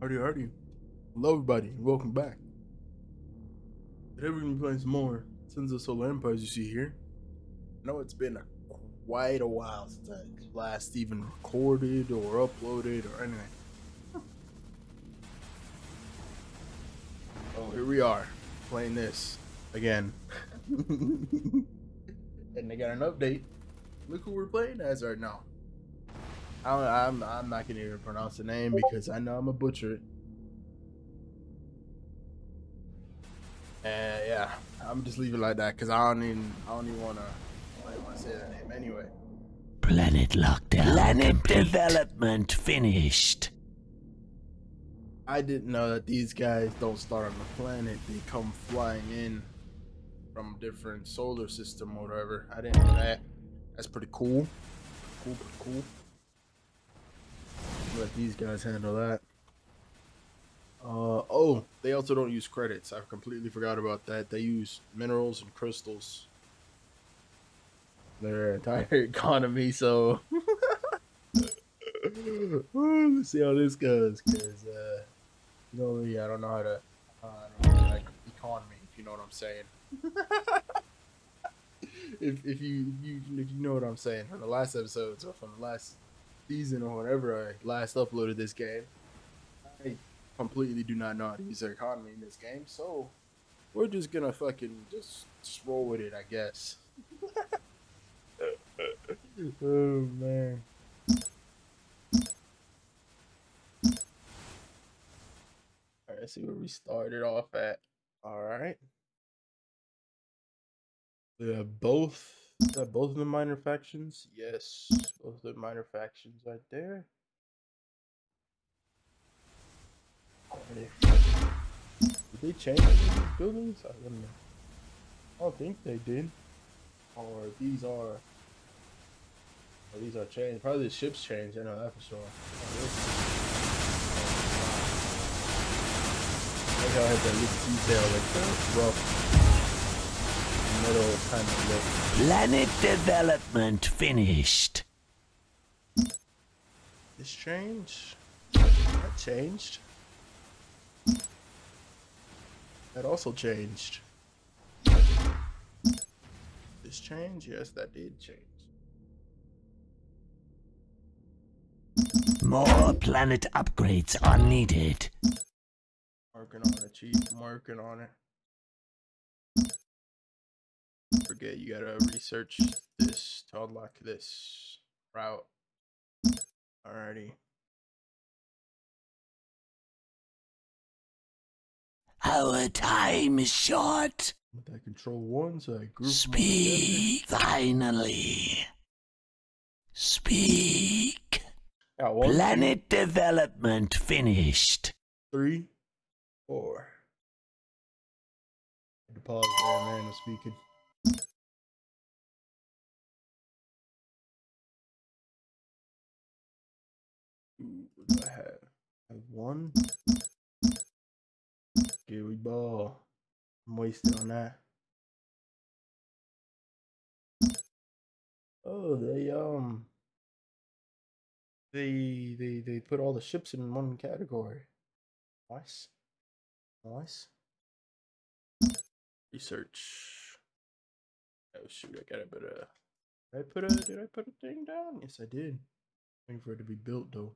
Hardy, hardy. Hello, everybody. Welcome back. Today we're going to be playing some more Sins of Solar Empires you see here. I know it's been a, quite a while since I last even recorded or uploaded or anything. Oh, here we are, playing this again. and they got an update. Look who we're playing as right now. I am I'm not gonna even pronounce the name because I know I'm a butcher it. And yeah, I'm just leave it like that because I don't even I don't even wanna, I don't wanna say that name anyway. Planet lockdown. Planet development finished. I didn't know that these guys don't start on the planet; they come flying in from different solar system or whatever. I didn't know that. That's pretty cool. Cool, pretty cool. Let these guys handle that. Uh, oh, they also don't use credits. I completely forgot about that. They use minerals and crystals. Their entire economy, so let's see how this goes. Cause uh, you know, yeah, I don't know how to, uh, I don't know, like economy, if you know what I'm saying. if if you you if you know what I'm saying from the last episodes or from the last season or whenever I last uploaded this game, I completely do not know how to use the economy in this game, so we're just gonna fucking just, just roll with it, I guess. oh man. Alright, let's see where we started off at. Alright. We have both is that both of the minor factions? Yes, both the minor factions right there. Did they change these buildings? I don't know. I don't think they did. Or these are. Or these are changed. Probably the ships changed. I know that for sure. I think I had that little detail, like the rough middle kind of look. Planet development finished. This changed. That changed. That also changed. This change? Yes, that did change. More planet upgrades are needed. Marking on it, chief. Marking on it forget you gotta research this to unlock this route. Alrighty. Our time is short. With that control one, so I group Speak finally. Speak. Planet development finished. Three, four. The pause there, man, was speaking. One. Here we ball. I'm wasting on that. Oh, they um they they they put all the ships in one category. Nice. Nice. Research. Oh shoot, I got a bit of did I put a did I put a thing down? Yes I did. Waiting for it to be built though.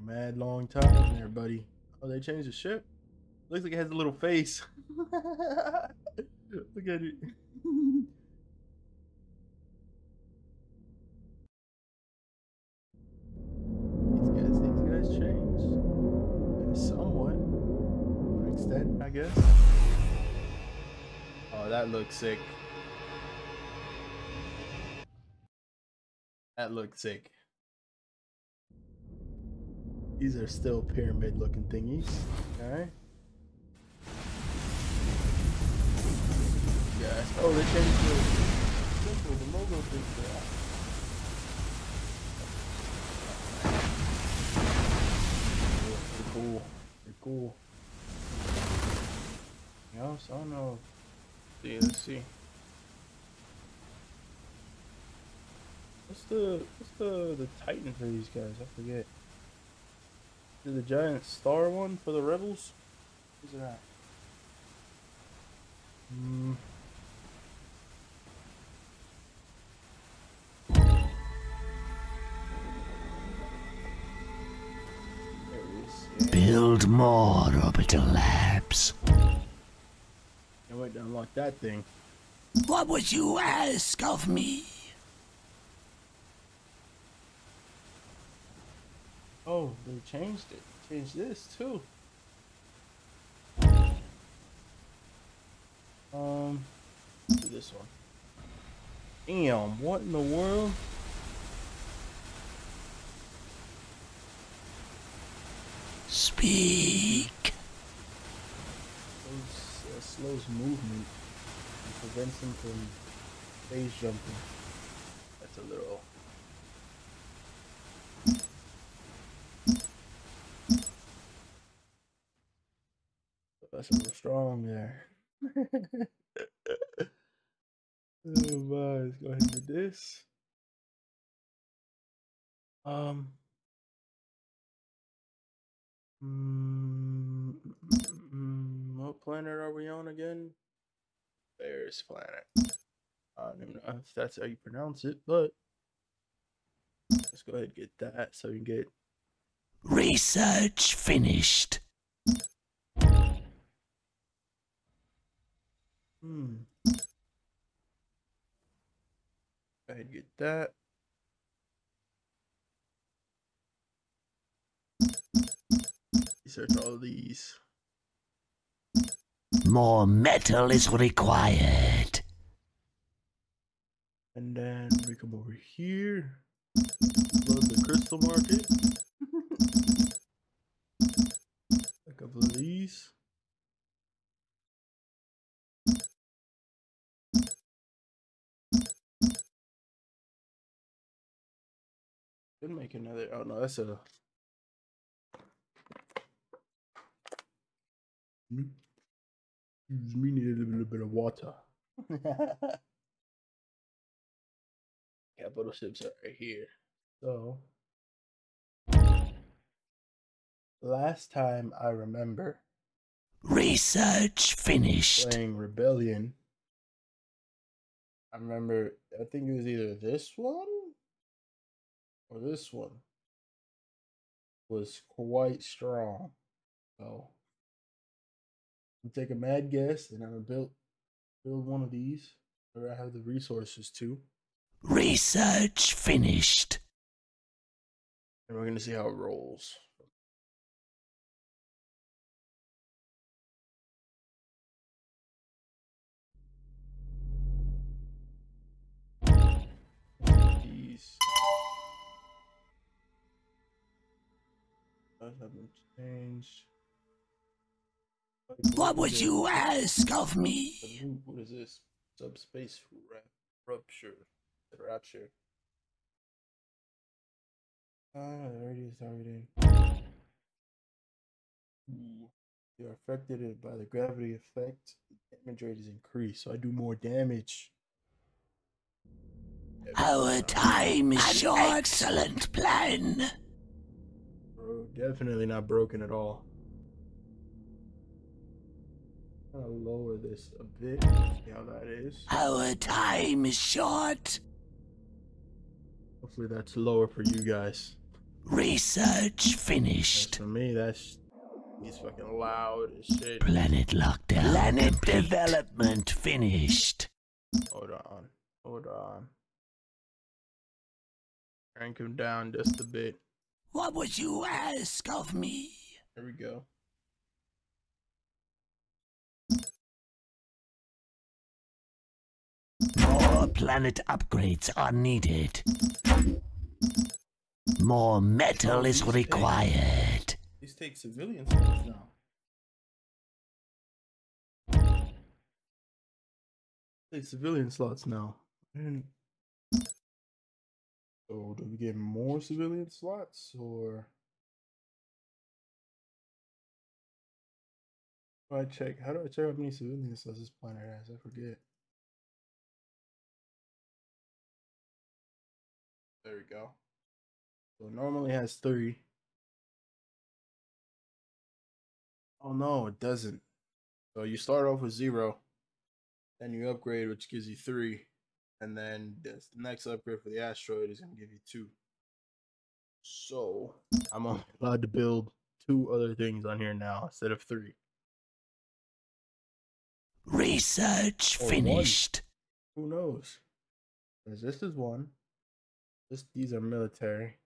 Mad long time there, buddy. Oh, they changed the ship? Looks like it has a little face. Look at it. these guys, these guys changed. Uh, somewhat. To an extent, I guess. Oh, that looks sick. That looks sick. These are still pyramid looking thingies. Alright. Yes. Oh, they changed the symbol, the logo thing for that. Pretty cool. Pretty cool. Yes, I don't know. See, let's see. What's the what's the the Titan for these guys? I forget. To the giant star one for the rebels? Where's it at? Hmm. There it is. Yeah. Build more orbital labs. Can't wait to unlock that thing. What would you ask of me? Oh, they changed it. Changed this too. Um, do this one. Damn, what in the world? Speak. Slows, uh, slows movement and prevents him from phase jumping. That's a little. That's a little strong there. oh my, let's go ahead and do this. Um. Mm, mm, mm, what planet are we on again? Bears planet. I don't even know if that's how you pronounce it, but let's go ahead and get that so we can get Research finished. Hmm. Go ahead get that. Research all of these. More metal is required. And then we come over here. Load the crystal market. A couple of these. Could make another. Oh no, that's a. Me, Excuse me, need a little bit of water. Capital ships are right here. So, last time I remember Research finished. playing Rebellion, I remember, I think it was either this one or this one was quite strong. So, I'm take a mad guess and I'm gonna build build one of these where I have the resources to, Research finished. and we're gonna see how it rolls. Haven't changed. What would you ask of me? What is this? Subspace rupture. Rapture. Ah, there it is targeting. Ooh. You are affected by the gravity effect. Damage rate is increased, so I do more damage. Our time is short. excellent plan. Bro, definitely not broken at all. I'm gonna lower this a bit. See how that is. Our time is short. Hopefully that's lower for you guys. Research As finished. for me, that's he's fucking loud as shit. Planet lockdown. Planet development finished. Hold on. Hold on. Crank him down just a bit. What would you ask of me? There we go. More planet upgrades are needed. More metal is required. These take civilian slots now. Take civilian slots now. So do we get more civilian slots or do I check? How do I check how many civilian slots this planet has? I forget. There we go. So normally has three. Oh no, it doesn't. So you start off with zero, then you upgrade, which gives you three, and then this the next upgrade for the asteroid is gonna give you two. So I'm allowed to build two other things on here now instead of three. Research Or one. finished. Who knows? Because this is one. This these are military.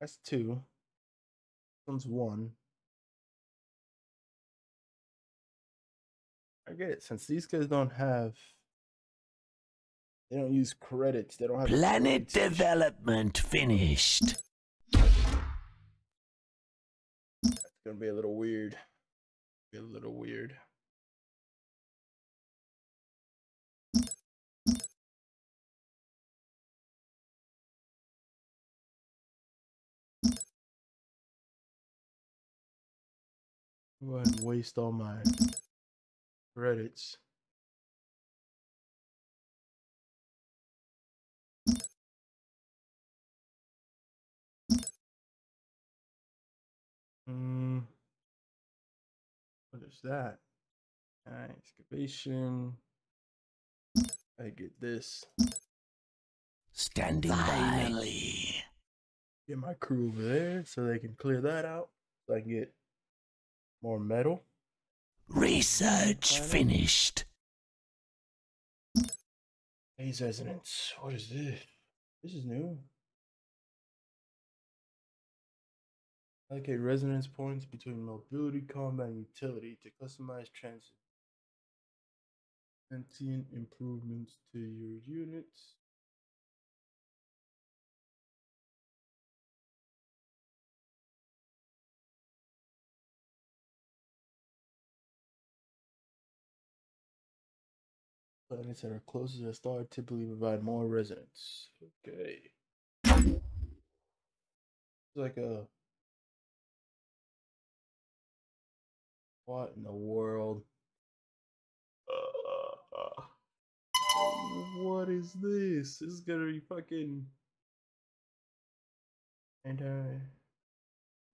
That's two. This one's one. I get it. Since these guys don't have they don't use credits. They don't have Planet development finished. It's gonna be a little weird. Be a little weird. Go ahead and waste all my credits. Mm. What is that? Alright, excavation. I get this. Standing by. Finally. Get my crew over there so they can clear that out. So I can get more metal. Research finished. Phase resonance. What is this? This is new. Allocate resonance points between mobility, combat, and utility to customize transit. Sentient improvements to your units. Planets that are closer to a star typically provide more resonance. Okay. It's like a. What in the world? Uh, what is this? This is gonna be fucking. Anti.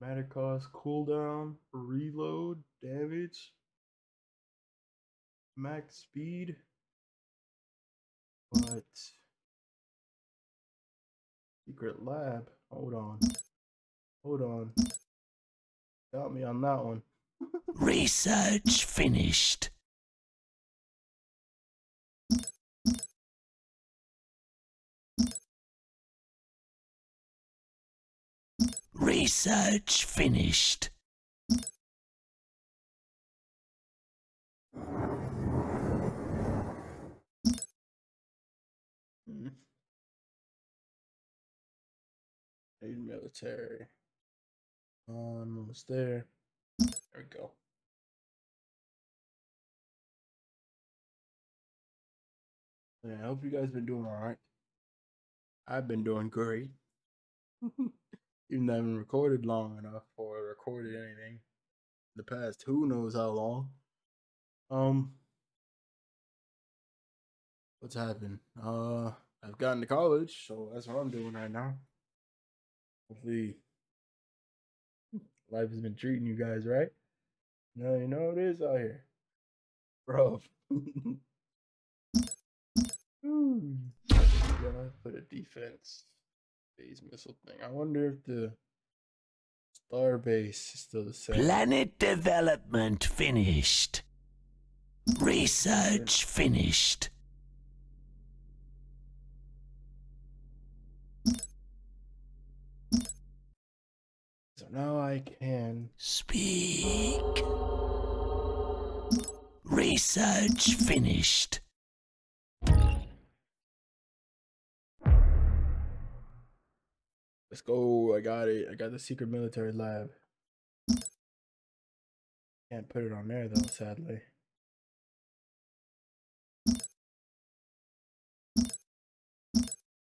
Matter cost cooldown, reload, damage, max speed. Secret lab. Hold on. Hold on. Got me on that one. Research finished. Research finished. Military. Um, almost there. There we go. Yeah, I hope you guys been doing all right. I've been doing great. Even though I haven't recorded long enough or recorded anything in the past who knows how long. Um what's happened? Uh I've gotten to college, so that's what I'm doing right now. Hopefully life has been treating you guys right. No, you know it is out here. Bro. Ooh. Yeah, I put a defense phase missile thing. I wonder if the star base is still the same. Planet development finished. Research finished. Now I can Speak. Research finished. let's go. I got it. I got the secret military lab. Can't put it on there though, sadly.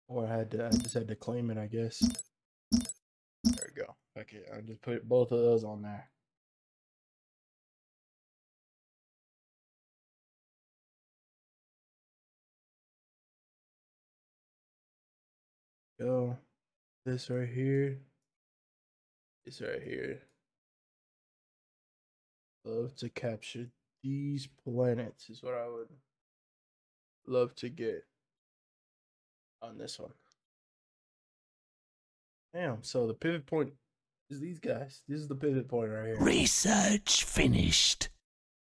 Or I had to I just had to claim it, I guess. There we go. Okay, I'll just put both of those on there. Go. This right here. This right here. love to capture these planets is what I would love to get on this one. Damn, so the pivot point is these guys. This is the pivot point right here. Research finished.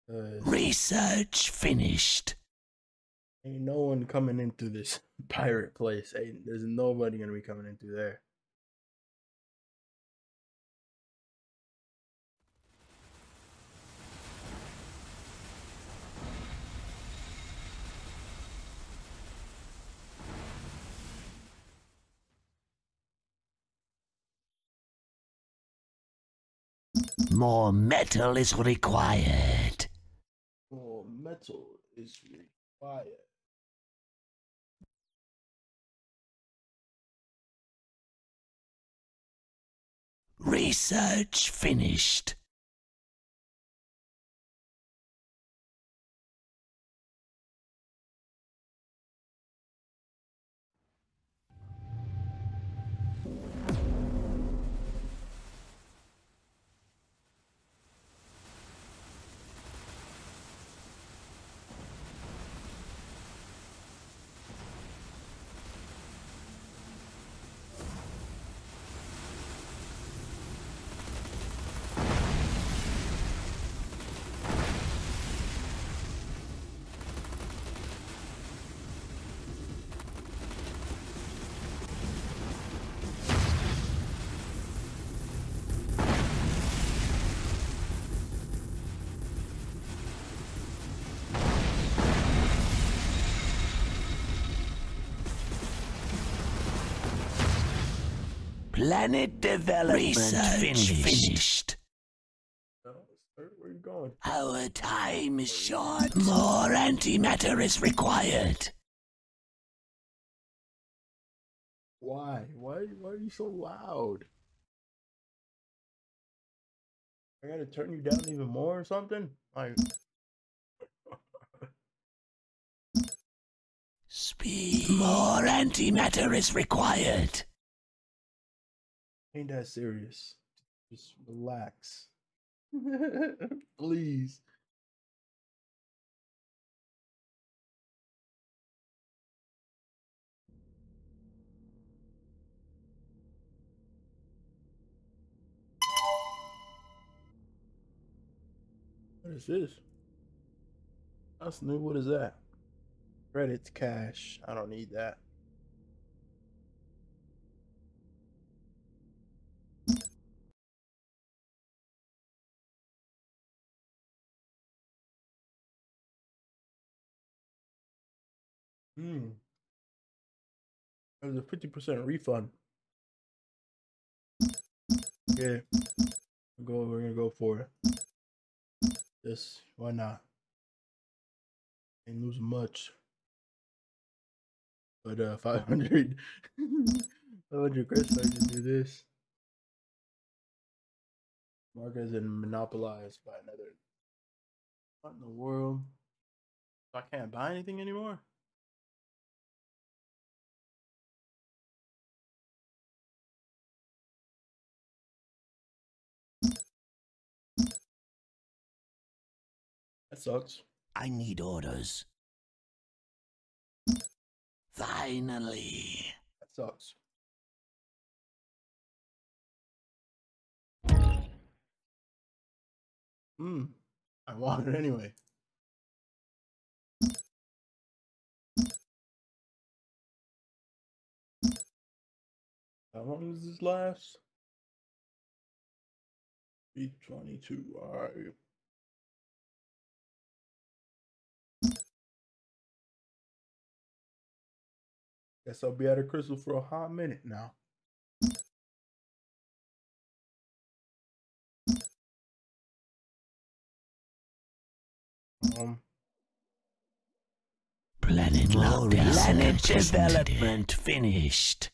'Cause Research finished. ain't no one coming into this pirate place. Ain't there's nobody gonna be coming into there. More metal is required. More metal is required. Research finished. Planet development Research finished. finished. No, where you going? Our time is short. More antimatter is required. Why? Why? Why are you so loud? I gotta turn you down even more or something? Like, Speed. More antimatter is required. Ain't that serious? Just relax. Please. What is this? That's new. What is that? Credits cash. I don't need that. Hmm. There's a fifty percent refund. Yeah. We'll go. We're gonna go for it. This. Why not? Ain't losing much. But uh, 500, 500 credits I can do this. Market has been monopolized by another. What in the world? I can't buy anything anymore. Sucks. I need orders. Finally. That sucks. Hmm. I want it anyway. How long does this last? 322. Alright. Guess I'll be out of crystal for a hot minute now. Um, Planet lockdown. Planet development finished.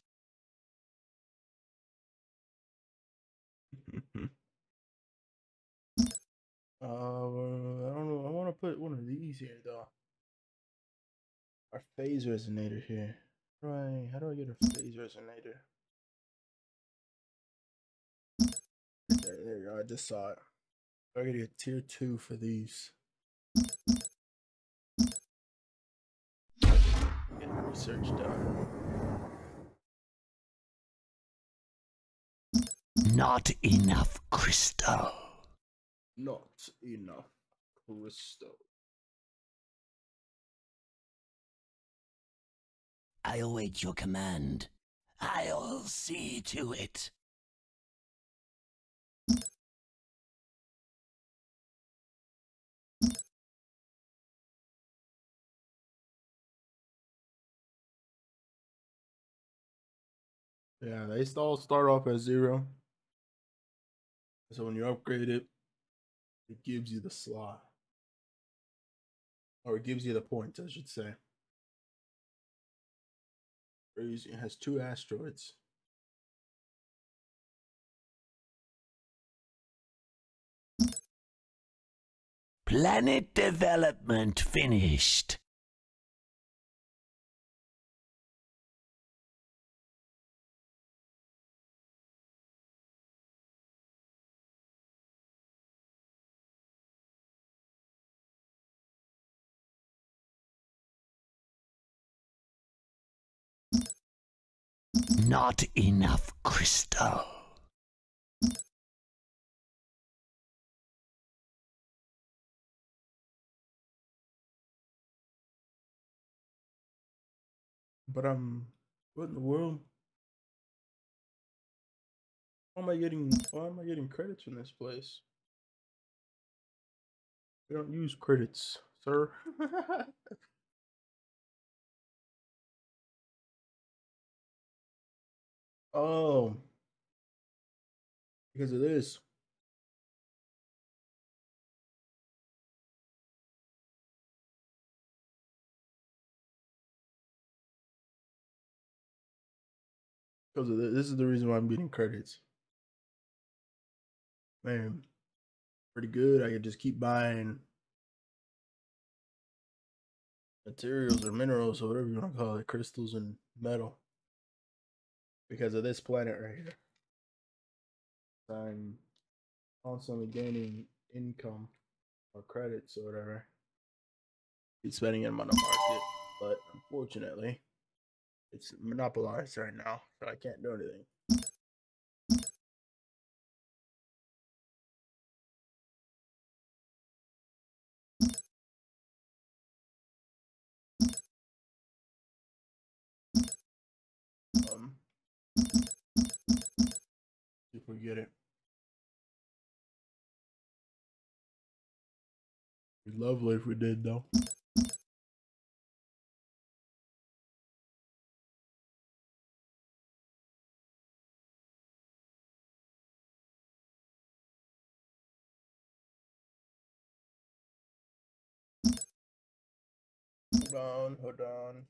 uh, I don't know. I want to put one of these here though. Our phase resonator here. How do I? How do I get a phase resonator? There, there you go. I just saw it. I gotta get tier two for these. Get research done. Not enough crystal. Not enough crystal. I await your command. I'll see to it. Yeah, they all start off at zero. So when you upgrade it, it gives you the slot. Or it gives you the points, I should say. Crazy. It has two asteroids. Planet development finished. Not enough crystal. But um, what in the world? Why am I getting? Why am I getting credits from this place? We don't use credits, sir. oh, because of this. Because of this. This is the reason why I'm getting credits. Man, pretty good. I could just keep buying materials or minerals or whatever you want to call it, crystals and metal. Because of this planet right here. I'm constantly gaining income or credits or whatever. Keep spending them on the market, but unfortunately, it's monopolized right now, so I can't do anything. Get it. It'd be lovely if we did, though. Hold on, hold on.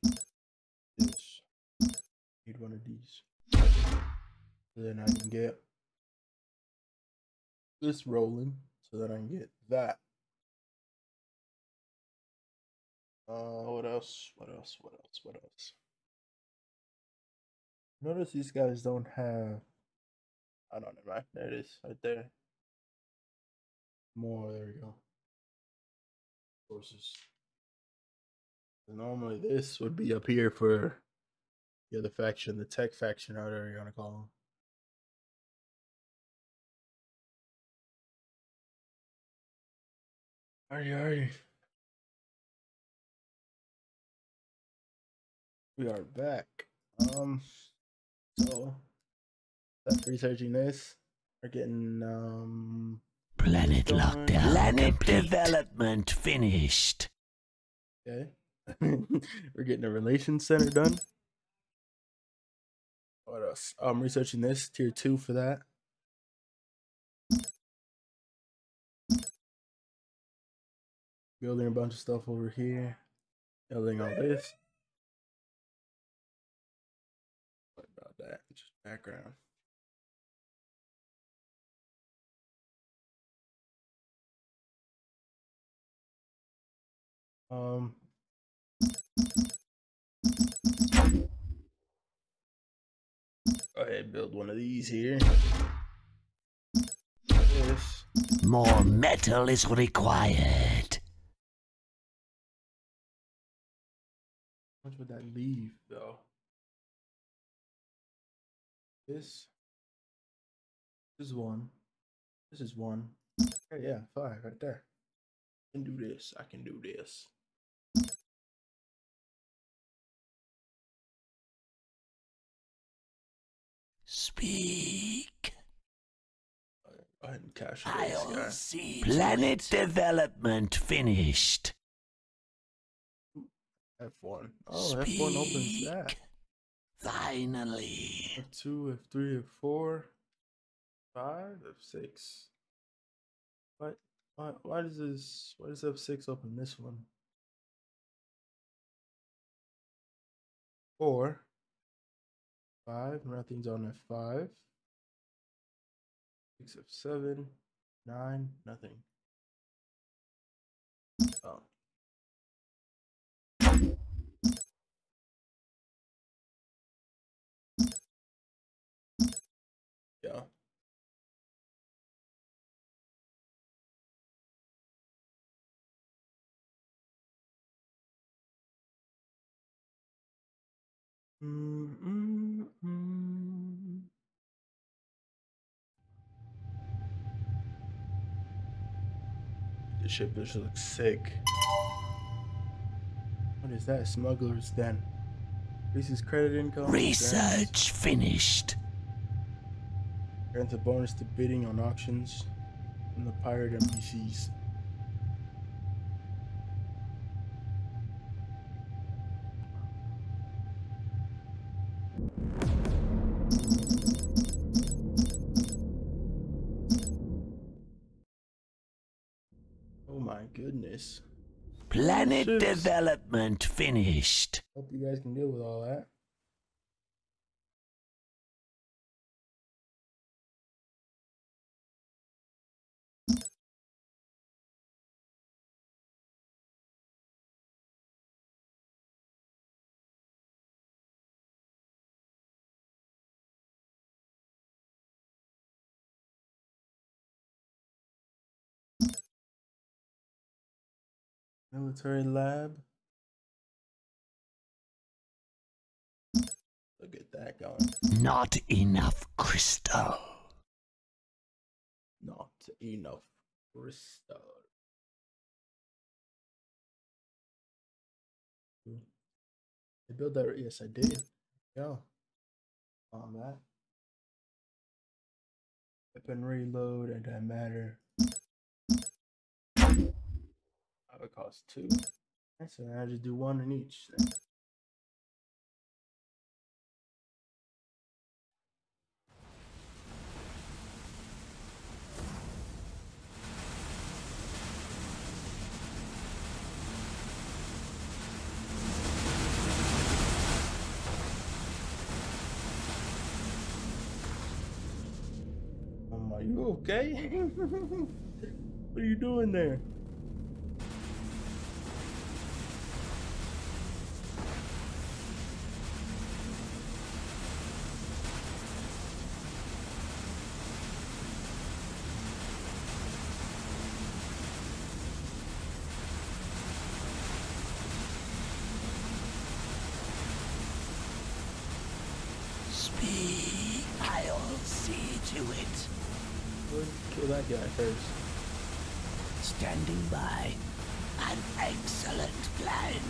Need one of these. Then I can get this rolling. So that I can get that. Uh, what else? What else? What else? What else? Notice these guys don't have. I don't know, right? There it is, right there. More. There we go. Sources. Normally, this would be up here for the other faction, the tech faction, or whatever you want to call them. Alrighty, alrighty. We are back. Um, so that's researching this. We're getting um Planet lockdown. Planet development finished. okay. We're getting a relations center done. What else? I'm researching this tier two for that. Building a bunch of stuff over here. Building all this. What about that? Just background. Um. Go ahead, build one of these here. More metal is required. Much would that leave, though? This. This is one. This is one. Okay, yeah, five right there. I can do this. I can do this. Speak. Go ahead and cash I'll guy. see. Planet development finished. F1. Oh, F1 opens that. Finally. F2, F3, F4, 5, F6. What? Why, why does this? Why does F6 open this one? Four, five. Nothing's on F5. Six, F7, nine. Nothing. Oh. Mm, mm, mm. This ship just looks sick. What is that? Smuggler's Den. Increases credit income. Research finished. Grants a bonus to bidding on auctions from the pirate NPCs. Goodness. Planet Ships. development finished. Hope you guys can deal with all that. Military lab. Look at that going. Not enough crystal. Not enough crystal. I built that. Yes, I did. Go. On that. Weapon reload antimatter. That would cost two. So I just do one in each. Are you okay? what are you doing there? Speak. I'll see to it. Go ahead and kill that guy first. Standing by. An excellent plan.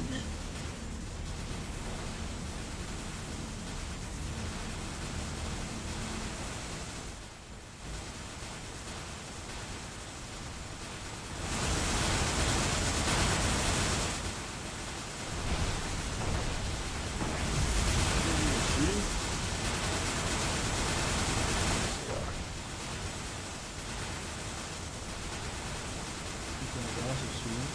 Shooting? He's gonna also shooting.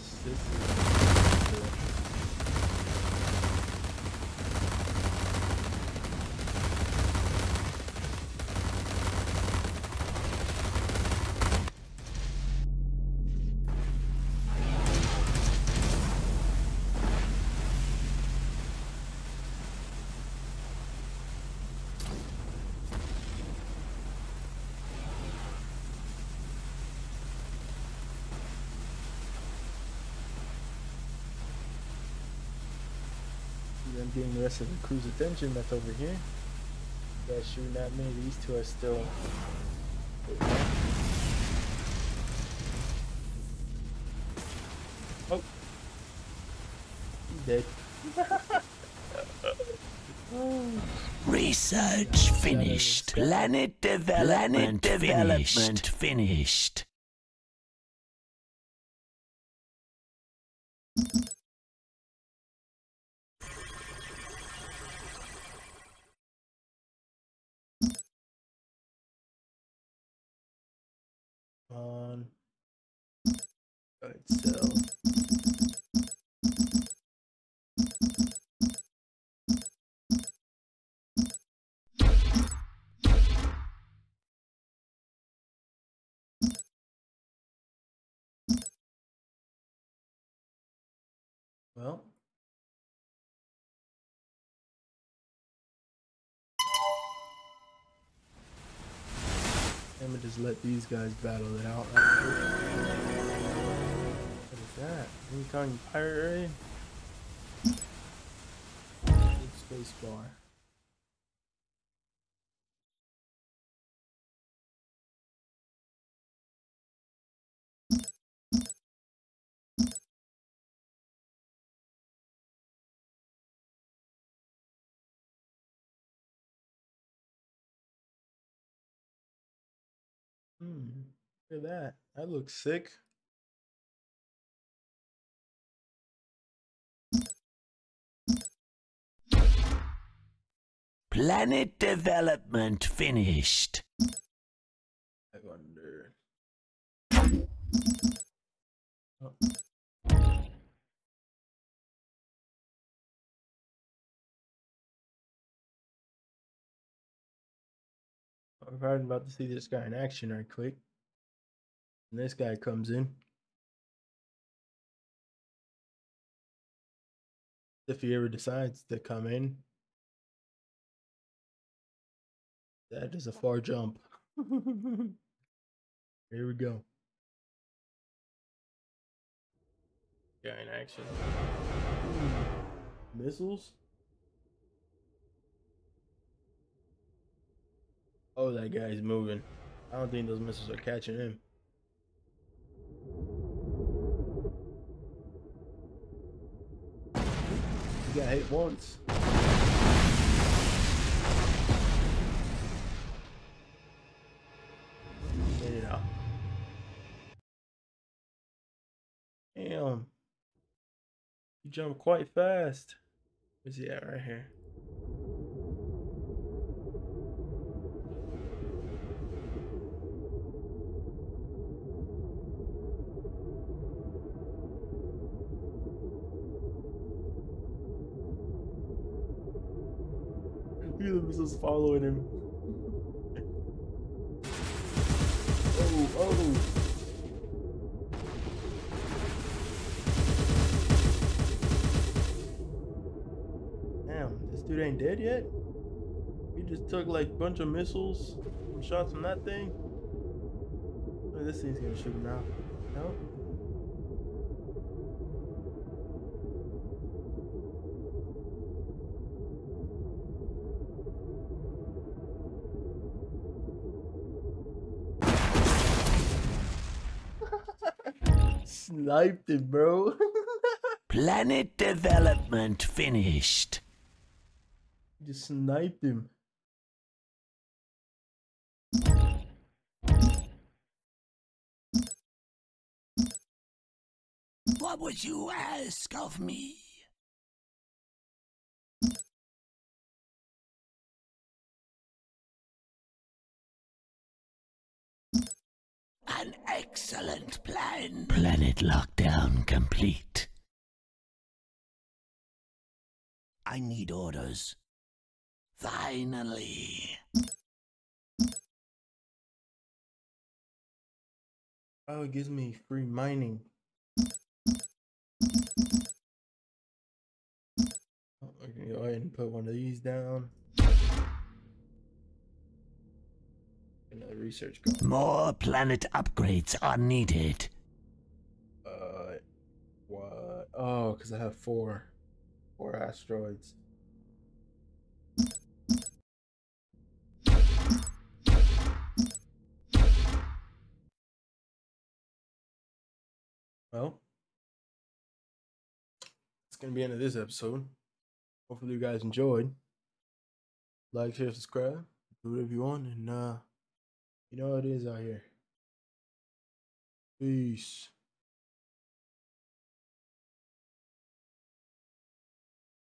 This, is I'm getting the rest of the crew's attention that's over here. You guys shooting at me. These two are still. Oh. He's dead. Research finished. Planet development, development finished. on. Just let these guys battle it out. What is that? Kong pirate? Space bar. Look at that. That looks sick. Planet development finished. I wonder. Oh. I'm about to see this guy in action right quick. And this guy comes in. If he ever decides to come in. That is a far jump. Here we go. Guy in action. Missiles? Oh, that guy's moving. I don't think those missiles are catching him. Got hit once. Out. Damn. You jump quite fast. Where's he at right here? Felix is following him. oh, oh. Damn, this dude ain't dead yet? He just took like a bunch of missiles and shots from that thing. Oh, this thing's gonna shoot him now. Nope. Sniped it, bro. Planet development finished. Just sniped him. What would you ask of me? Excellent plan. Planet lockdown complete. I need orders. Finally. Oh, it gives me free mining. Oh, I can go ahead and put one of these down. Research. More planet upgrades are needed. Uh, what? Oh, because I have four, four asteroids. Well, it's gonna be end of this episode. Hopefully, you guys enjoyed. Like, share, subscribe, do whatever you want, and uh you know how it is out here. Peace.